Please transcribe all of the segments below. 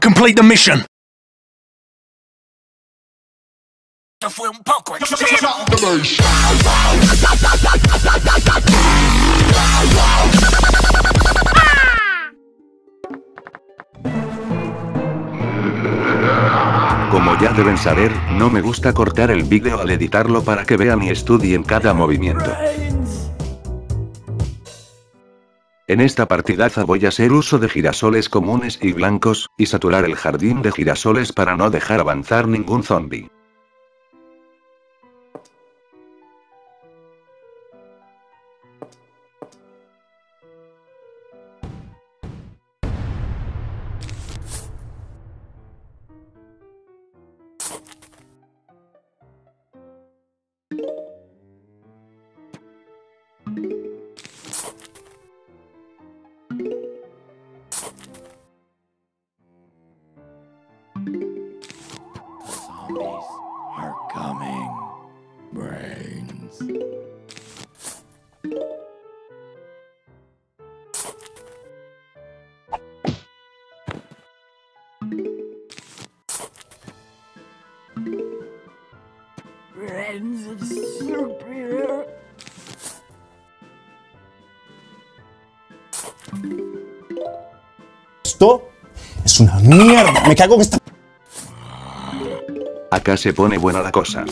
Complete the mission. Como ya deben saber, no me gusta cortar el vídeo al editarlo para que vean y estudien cada movimiento. En esta partidaza voy a hacer uso de girasoles comunes y blancos, y saturar el jardín de girasoles para no dejar avanzar ningún zombie. Esto es una mierda. Me cago en esta. Acá se pone buena la cosa.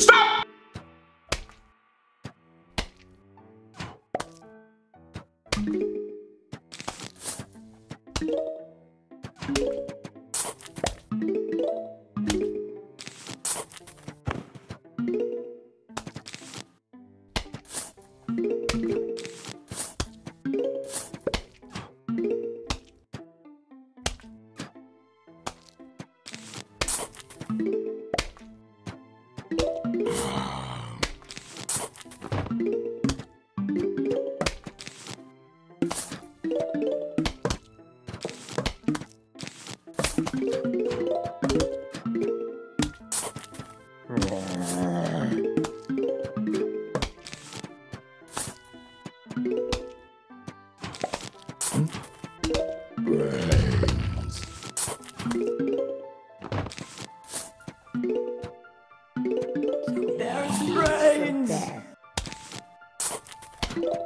Right. Friends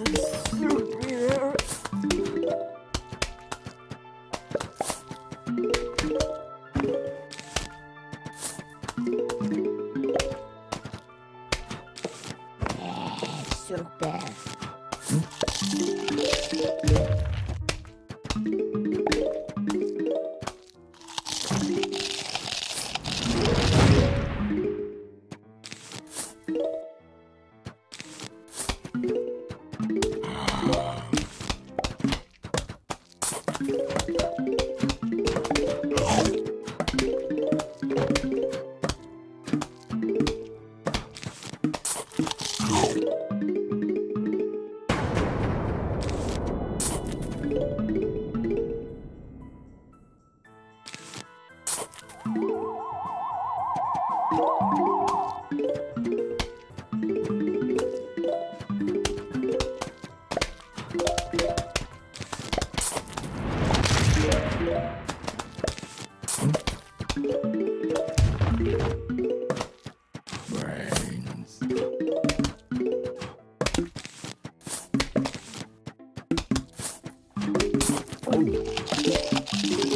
of Oh.